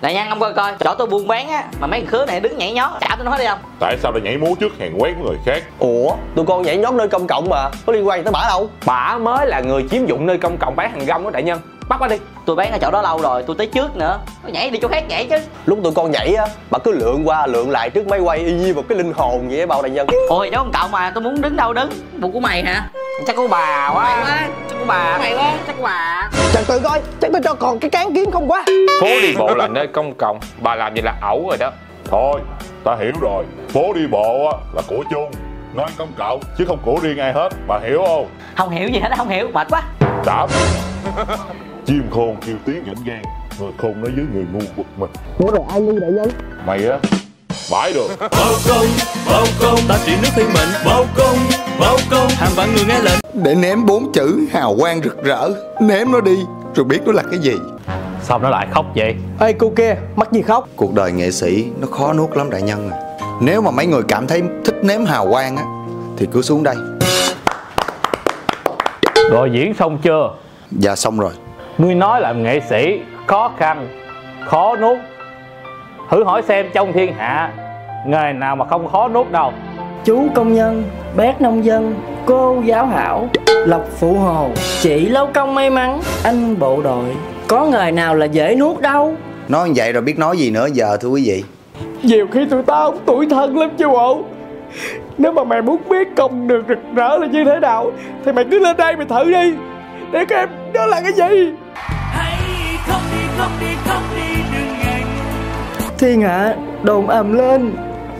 đại nhân ông coi coi. Chỗ tôi buôn bán á mà mấy khứa này đứng nhảy nhót. Trả tôi nói đi không? Tại sao lại nhảy múa trước hàng quán của người khác? Ủa tụi con nhảy nhót nơi công cộng mà có liên quan gì tới bả đâu? Bả mới là người chiếm dụng nơi công cộng bán hàng rong đó đại nhân. Bắt bả đi. Tôi bán ở chỗ đó lâu rồi tôi tới trước nữa. Tôi nhảy đi chỗ khác nhảy chứ. Lúc tụi con nhảy á bà cứ lượn qua lượn lại trước máy quay y như một cái linh hồn vậy á bao đại nhân. Ôi chỗ công cộng mà tôi muốn đứng đâu đứng. Bộ của mày hả? Chắc của bà quá. Mày quá bà. Mày quá chắc bà chẳng tự coi chắc tôi cho còn cái cán kiến không quá. Phố đi bộ là nơi công cộng Bà làm vậy là ẩu rồi đó. Thôi ta hiểu rồi. Phố đi bộ á, là của chung Nơi công cộng chứ không của riêng ai hết. Bà hiểu không? Không hiểu gì hết á, không hiểu mệt quá. Đạp Chim khôn kêu tiếng rảnh gan Người khôn nói với người ngu bực mình. Ủa rồi ai ngu đại nhân? Mày á Bãi được. Bao công bao công ta trị nước thiên mệnh. Bao công bao công hàng vạn người nghe lệnh. Để ném bốn chữ hào quang rực rỡ. Ném nó đi rồi biết nó là cái gì. Sao nó lại khóc vậy? Ê cô kia mắc gì khóc? Cuộc đời nghệ sĩ nó khó nuốt lắm đại nhân à. nếu mà mấy người cảm thấy thích ném hào quang á thì cứ xuống đây. Rồi diễn xong chưa? Dạ xong rồi. Ngươi nói làm nghệ sĩ khó khăn Khó nuốt Thử hỏi xem trong thiên hạ Nghề nào mà không khó nuốt đâu chú công nhân bác nông dân cô giáo hảo lộc phụ hồ chị lâu công may mắn anh bộ đội. Có nghề nào là dễ nuốt đâu? Nói như vậy rồi biết nói gì nữa giờ thưa quý vị. Nhiều khi tụi tao cũng tủi thân lắm chứ bộ. Nếu mà mày muốn biết công đường rực rỡ là như thế nào thì mày cứ lên đây mày thử đi. Để các em đó là cái gì? Hãy không đi không đi không đi thiên hạ đồn ầm lên.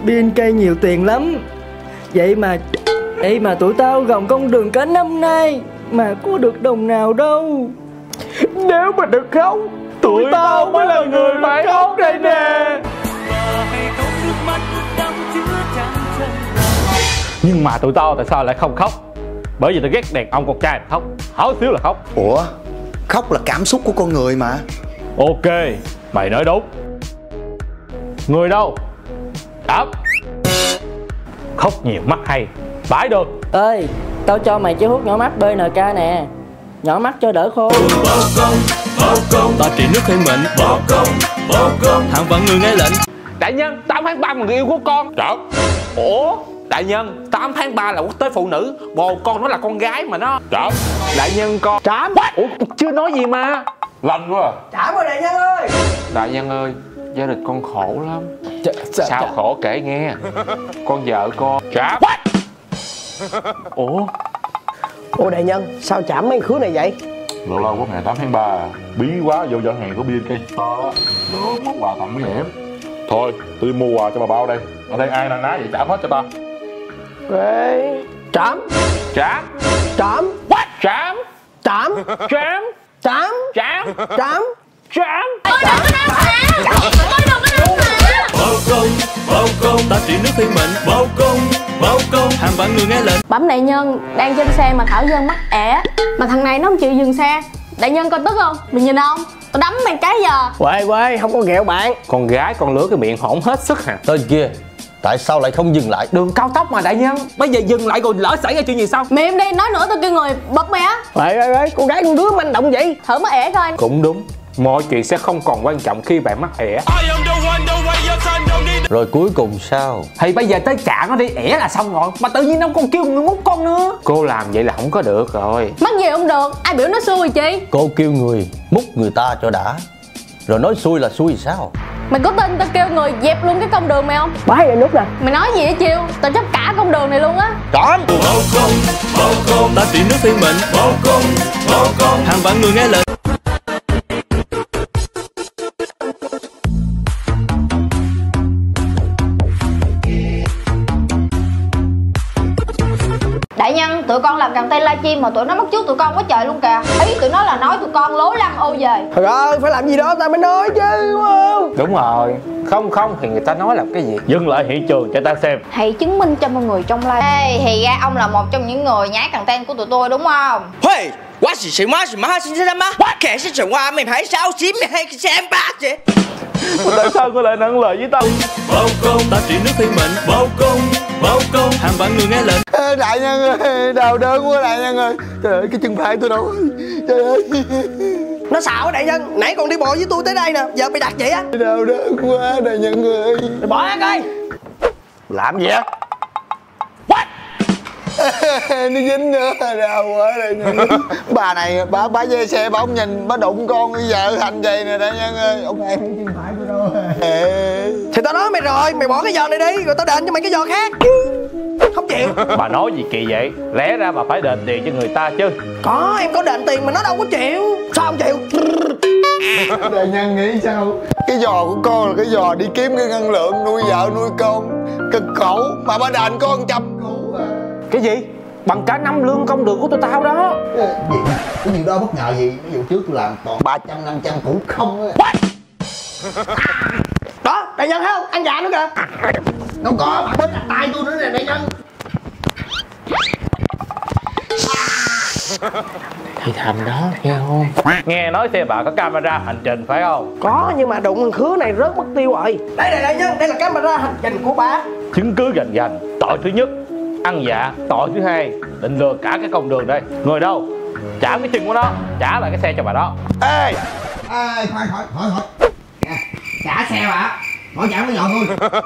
Biên cây nhiều tiền lắm. Vậy mà vậy mà tụi tao gồng con đường cả năm nay mà có được đồng nào đâu. Nếu mà được khóc tụi tao mới là người phải khóc đây nè. Nhưng mà tụi tao tại sao lại không khóc? Bởi vì tao ghét đàn ông con trai khóc. Hảo xíu là khóc. Ủa khóc là cảm xúc của con người mà. Ok Mày nói đúng Người đâu? Đáp. Khóc nhiều mắt hay. Bãi được. Ơi tao cho mày chiếc hút nhỏ mắt bnk nè. Nhỏ mắt cho đỡ khô. Bao công bao công. Ta trị nước thiên mệnh bao công bao công. Hàng vạn người nghe lệnh. Đại nhân 8 tháng 3 là người yêu của con. Đạp Ủa? Đại nhân 8 tháng 3 là quốc tế phụ nữ. Bồ con nó là con gái mà nó. Đạp Đại nhân con trảm Ủa chưa nói gì mà. Lành quá à. trảm rồi đại nhân ơi. Đại nhân ơi Gia đình con khổ lắm. Sao khổ kể nghe. Con vợ con Trap Ủa? Ủa? Đại nhân sao chảm mấy khứa này vậy? Lâu lâu có ngày 8 tháng 3 à. Bí quá vô giỏ hàng của BNK Store á Nước món quà tặng với em. Thôi tôi mua quà cho bà bao đây. Ở đây ai na ná vậy? Trả hết cho tao Ê, trảm Trap trảm Trap trảm Trap trảm Trap trảm Trap bao ta trị nước thiên mệnh. Bao công bao công hàng vạn người nghe lệnh. Bẩm đại nhân, đang trên xe mà Thảo Dân mắc ẻ. Mà thằng này nó không chịu dừng xe. Đại nhân coi tức không? Mày nhìn không? Tao đấm mày cái giờ. Quê quê không có ghẹo bạn. Con gái con lứa cái miệng hổn hết sức hả? Tên kia tại sao lại không dừng lại? Đường cao tốc mà đại nhân. Bây giờ dừng lại rồi lỡ xảy ra chuyện gì sao? Mày im đi, nói nữa tao kêu người bật á. Ê ê ê, con gái con đứa manh động vậy. Thử mà ẻ coi. Cũng đúng Mọi chuyện sẽ không còn quan trọng khi bạn mắc ẻ. I am the one the rồi cuối cùng sao? Thì bây giờ tới trả nó đi ẻ là xong rồi. Mà tự nhiên ông còn kêu người mút con nữa. Cô làm vậy là không có được rồi. Mắc gì không được, ai biểu nó xui chi Cô kêu người múc người ta cho đã. Rồi nói xui là xui thì sao? Mày có tin tao kêu người dẹp luôn cái công đường mày không? bái rồi nút nè. Mày nói gì vậy chiêu? Tao chấp cả công đường này luôn á. Bao công bao công ta trị nước thiên mệnh bao công bao công hàng vạn người nghe lệnh tụi con làm content livestream mà tụi nó mất trước tụi con quá trời luôn kìa Ý tụi nó là nói tụi con lố lăng ô về Trời ơi, phải làm gì đó ta mới nói chứ đúng không? Đúng rồi Không không thì người ta nói làm cái gì Dừng lại hiện trường cho ta xem Hãy chứng minh cho mọi người trong live Ê, thì ra ông là một trong những người nhái content của tụi tôi đúng không? 喂，我是什么什么新先生吗？可是整话没牌消息没先八姐。 Tại sao cô lại nặng lời với tao? Bao công ta trị nước thiên mệnh. Bao công bao công hàng vạn người nghe lệnh. Ê, đại nhân ơi đau đớn quá đại nhân ơi. Trời ơi cái chân phải tôi đâu trời ơi. Nó xạo đại nhân. Nãy còn đi bộ với tôi tới đây nè. Giờ bị đặt vậy á. Đau đớn quá đại nhân ơi. Bỏ ra coi. Làm gì á Nó dính nữa Đau quá nhân Bà này bà bà về xe bà không nhìn Bà đụng con với vợ thành vậy nè đại nhân ơi Ông em. Không phải của đâu Ê. Thì tao nói mày rồi Mày bỏ cái giò này đi Rồi tao đền cho mày cái giò khác. Không chịu. Bà nói gì kỳ vậy? Lẽ ra bà phải đền tiền cho người ta chứ. Có em có đền tiền mà nó đâu có chịu. Sao không chịu? Đại nhân nghĩ sao? Cái giò của con là cái giò đi kiếm cái năng lượng nuôi vợ nuôi con Cực khổ Mà bà đền con à Cái gì? Bằng cả năm lương công được của tụi tao đó. Cái gì? Đó bất ngờ gì? Ví dụ trước tôi làm toàn 300 500 củ không á. Đó đại nhân thấy không? Ăn gà nữa kìa. Đâu có đặt tay tôi nữa nè đại nhân. Thì thầm đó nghe không? Nghe nói xe bà có camera hành trình phải không? Có nhưng mà đụng thằng khứa này rớt mất tiêu rồi. Đây này đại nhân Đây là camera hành trình của bà. Chứng cứ gành gành Tội thứ nhất Ăn dạ Tội thứ hai Định lừa cả cái con đường đây. Người đâu? Trả cái chân của nó Trả lại cái xe cho bà đó. Ê! Ê khoan hỏi hỏi hỏi Trả xe bà. Hỏi trả cái giò tôi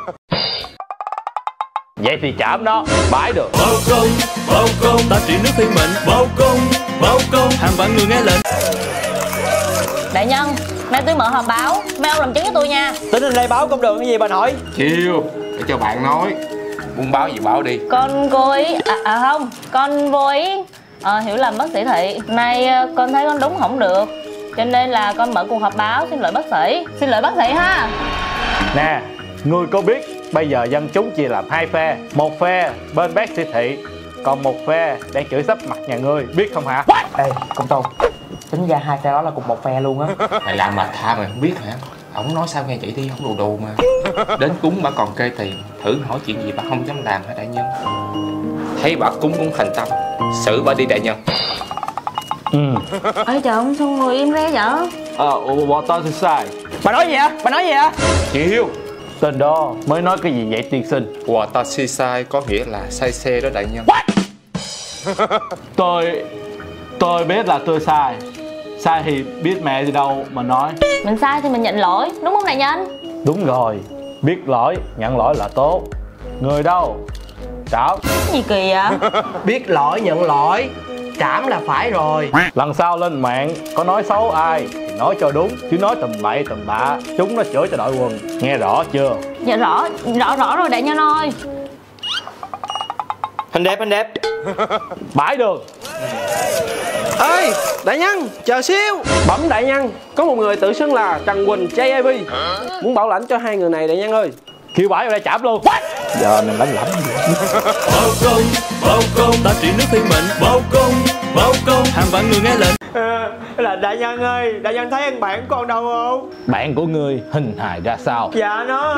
Vậy thì chạm nó Bãi được. Bao công bao công ta trị nước thiên mệnh. Bao công bao công hàng vạn người nghe lệnh. Đại nhân, nay tôi mở họp báo. Mấy ông làm chứng cho tôi nha. Tính lên đây báo công đường cái gì bà nội? Chiêu Để cho bạn nói Muốn báo gì báo đi. Con vô ý À, à không, con vô ý ờ, Hiểu lầm bác sĩ Thị. Nay ờ, con thấy con đúng không được Cho nên là con mở cuộc họp báo Xin lỗi bác sĩ. Xin lỗi bác sĩ ha. Nè Ngươi có biết Bây giờ dân chúng chia làm hai phe Một phe bên bác sĩ thị Còn một phe đang chửi sắp mặt nhà ngươi Biết không hả? Ê công tôn Tính ra hai phe đó là cùng một phe luôn á. Mày làm mà tha mày? Không biết hả Ổng nói sao nghe chị đi không đù đù mà. Đến cúng bà còn kê tiền Thử hỏi chuyện gì bà không dám làm hả đại nhân? Thấy bà cúng cũng thành tâm Xử bà đi đại nhân. Ừ. Ê trời ông sao ngồi im re vậy? Ờ Bọn tôi thì sai. Bà nói gì hả Bà nói gì hả Chiêu Tên đó mới nói cái gì vậy tiên sinh? Watashi sai có nghĩa là say xe đó đại nhân. Tôi Tôi biết là tôi sai Sai thì biết mẹ gì đâu mà nói. Mình sai thì mình nhận lỗi Đúng không đại nhân? Đúng rồi Biết lỗi nhận lỗi là tốt. Người đâu? Trảo Cái gì kỳ vậy? Biết lỗi nhận lỗi Trảm là phải rồi. Lần sau lên mạng có nói xấu ai thì nói cho đúng Chứ nói tầm bậy tầm bạ Chúng nó chửi cho đội quần. Nghe rõ chưa? Dạ rõ, rõ rõ rồi đại nhân ơi. Hình đẹp hình đẹp Bãi đường Ê đại nhân chờ xíu. Bẩm đại nhân Có một người tự xưng là Trần Quỳnh JIV Muốn bảo lãnh cho hai người này đại nhân ơi. Kêu bãi vào đây chạm luôn. Giờ mình đánh lắm bao công bao công ta trị nước thiên mệnh. Bao công bao công hàng vạn người nghe lệnh. Là đại nhân ơi Đại nhân thấy anh bạn con đâu không? Bạn của ngươi hình hài ra sao? Dạ nó.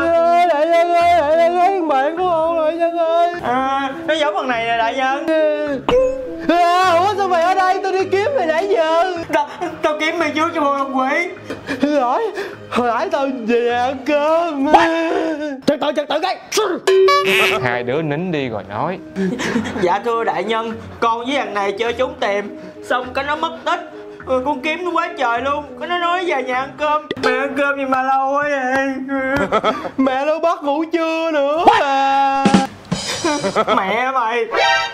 Đại nhân ơi Đại nhân ơi bạn của con đại nhân ơi. À, Nó giống thằng này nè đại nhân à, Ủa sao mày ở đây? Tôi đi kiếm mày nãy giờ. Tao, tao kiếm mày trước cho một con quỷ. Hỏi Hồi nãy tao về ăn cơm. Trật tự trật tự cái. Hai đứa nín đi rồi nói. Dạ thưa đại nhân Con với thằng này chơi trốn tìm. Xong cái nó mất tích. Ừ, Con kiếm nó quá trời luôn. Cái nó nói về nhà ăn cơm. Mẹ ăn cơm gì mà lâu quá vậy? Mẹ nó bắt ngủ trưa nữa à. Mẹ mày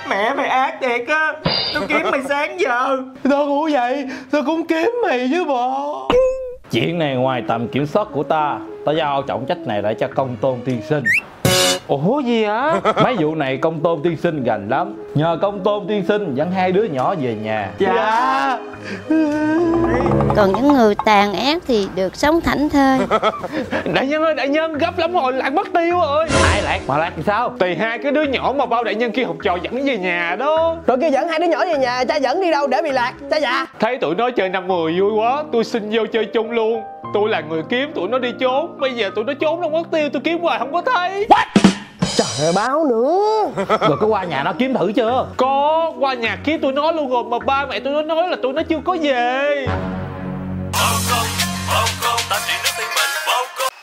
Mẹ mày ác thiệt á. Tao kiếm mày sáng giờ. Tao ngủ vậy Tao cũng kiếm mày chứ bộ. Chuyện này ngoài tầm kiểm soát của ta Ta giao trọng trách này lại cho công tôn tiên sinh Ủa gì hả Mấy vụ này công tôn tiên sinh gành lắm. Nhờ công tôn tiên sinh dẫn hai đứa nhỏ về nhà. Dạ. Còn những người tàn ác thì được sống thảnh thơi. Đại nhân ơi đại nhân gấp lắm rồi lạc mất tiêu rồi. Ai lạc mà lạc thì sao? Thì hai cái đứa nhỏ mà bao đại nhân kia học trò dẫn về nhà đó. Rồi kêu dẫn hai đứa nhỏ về nhà Cha dẫn đi đâu để bị lạc Cha dạ. Thấy tụi nó chơi năm mười vui quá Tôi xin vô chơi chung luôn. Tôi là người kiếm tụi nó đi trốn. Bây giờ tụi nó trốn đâu mất tiêu Tôi kiếm hoài không có thấy Trời ơi báo nữa. Rồi có qua nhà nó kiếm thử chưa? Có qua nhà kiếm tụi nó luôn rồi Mà ba mẹ tụi nó nói là tụi nó chưa có về.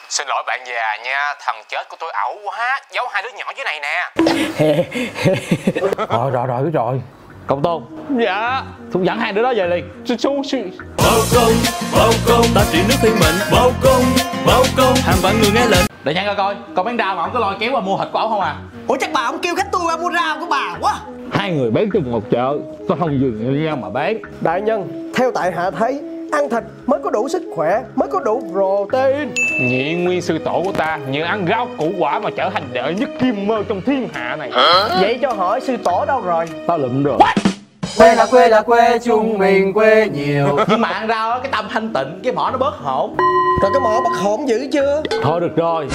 Xin lỗi bạn già nha Thằng chết của tôi ẩu quá Giấu hai đứa nhỏ dưới này nè. Rồi rồi rồi biết rồi. Công tôn. Dạ. Xuống dẫn hai đứa đó về liền. Xuống xuống Bao công, bao công Ta trị nước thiên mệnh Bao công, bao công Hàng vạn người nghe lệnh Để nhanh coi coi Con bán rau mà ông có lôi kéo qua mua thịt của ông không à? Ủa chắc bà ông kêu khách tôi qua mua rau của bà quá. Hai người bán chung một chợ Sao không dừng với nhau mà bán? Đại nhân, theo tại hạ thấy Ăn thịt mới có đủ sức khỏe Mới có đủ protein. Nhị nguyên sư tổ của ta Như ăn rau củ quả mà trở thành đệ nhất kim mơ trong thiên hạ này. Vậy cho hỏi sư tổ đâu rồi? Tao lụm rồi. Quê là quê là quê chung mình quê nhiều. Nhưng mà ăn rau á, cái tâm thanh tịnh Cái mỏ nó bớt hổn Rồi cái mỏ bất hổn dữ chưa? Thôi được rồi.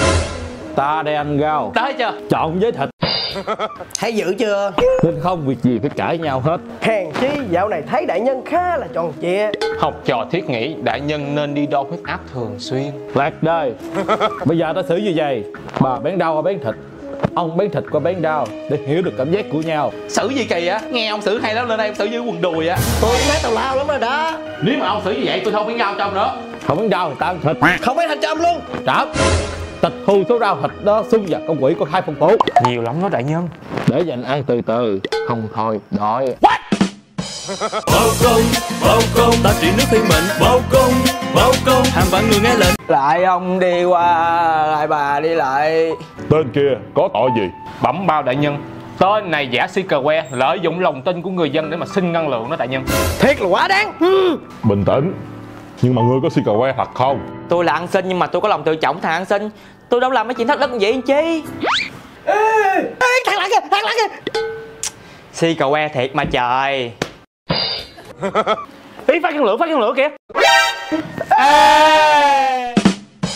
Ta đây ăn rau. Tới chưa? Chọn với thịt. Thấy dữ chưa? Nên không việc gì phải cãi nhau hết. Hèn chi dạo này thấy đại nhân khá là tròn trịa. Học trò thiết nghĩ đại nhân nên đi đo huyết áp thường xuyên. Lạc đây Bây giờ ta xử như vậy. Bà bán rau qua bán thịt. Ông bán thịt qua bán rau Để hiểu được cảm giác của nhau. Xử gì kỳ á? Nghe ông xử hay lắm lên đây em xử như quần đùi á. Tôi thấy tào lao lắm rồi đó. Nếu mà ông xử như vậy tôi không bán rau cho ông nữa Không bán rau thì ta ăn thịt Không phải thành trăm luôn. Trảm Tịch thu số rau thịt đó xuống vào công quỹ có hai phân phố Nhiều lắm đó đại nhân. Để dành ăn từ từ. Không thôi đói. Bao công, bao công. Ta trị nước thiên mệnh. Bao công, bao công. Hàng vạn người nghe lệnh. Lại ông đi qua Lại bà đi lại. Tên kia có tội gì? Bẩm bao đại nhân. Tên này giả si cờ que Lợi dụng lòng tin của người dân để mà xin năng lượng đó đại nhân. Thiệt là quá đáng. Bình tĩnh Nhưng mà ngươi có si cà que thật không? Tôi là ăn xin nhưng mà tôi có lòng tự trọng thằng ăn xin. Tôi đâu làm mấy chuyện thất đức như vậy anh chi? Ê, thằng lạ kìa, thằng lạ kìa. Si cà que thiệt mà trời. Ý phát năng lượng phát năng lượng kìa. Ê!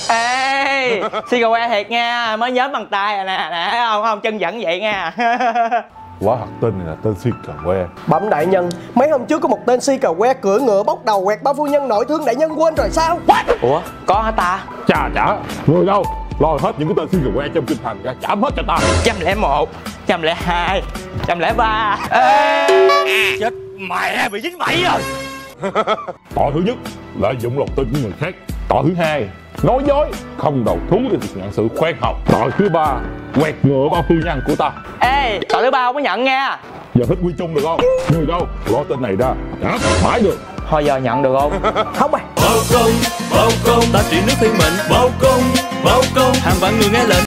Ê! Si cà que thiệt nha Mới nhớ bằng tay rồi nè Nè thấy không? Không chân dẫn vậy nha Quá thật tên này là tên si cà que. Bẩm đại nhân, mấy hôm trước có một tên si cà que cưỡi ngựa bốc đầu quẹt ba phu nhân nội thương đại nhân quên rồi sao? Ủa có hả ta? Chà chả Người đâu? Lôi hết những cái tên si cà que trong kinh thành ra chảm hết cho ta. Trăm lẻ một trăm lẻ hai trăm lẻ ba. Chết mẹ bị dính bẫy rồi. Tội thứ nhất Lợi dụng lòng tin của người khác. Tội thứ hai Nói dối Không đầu thú để được nhận sự khoan học Tội thứ ba Quẹt ngựa bao phu nhân của ta. Ê tội thứ ba không có nhận nha. Giờ thích quy chung được không? Người đâu? Lo tên này ra. Chảm mãi được. Thôi giờ nhận được không? Không à. Bao công, bao công Ta trị nước thiên mệnh. Bao công, bao công Hàng vạn người nghe lệnh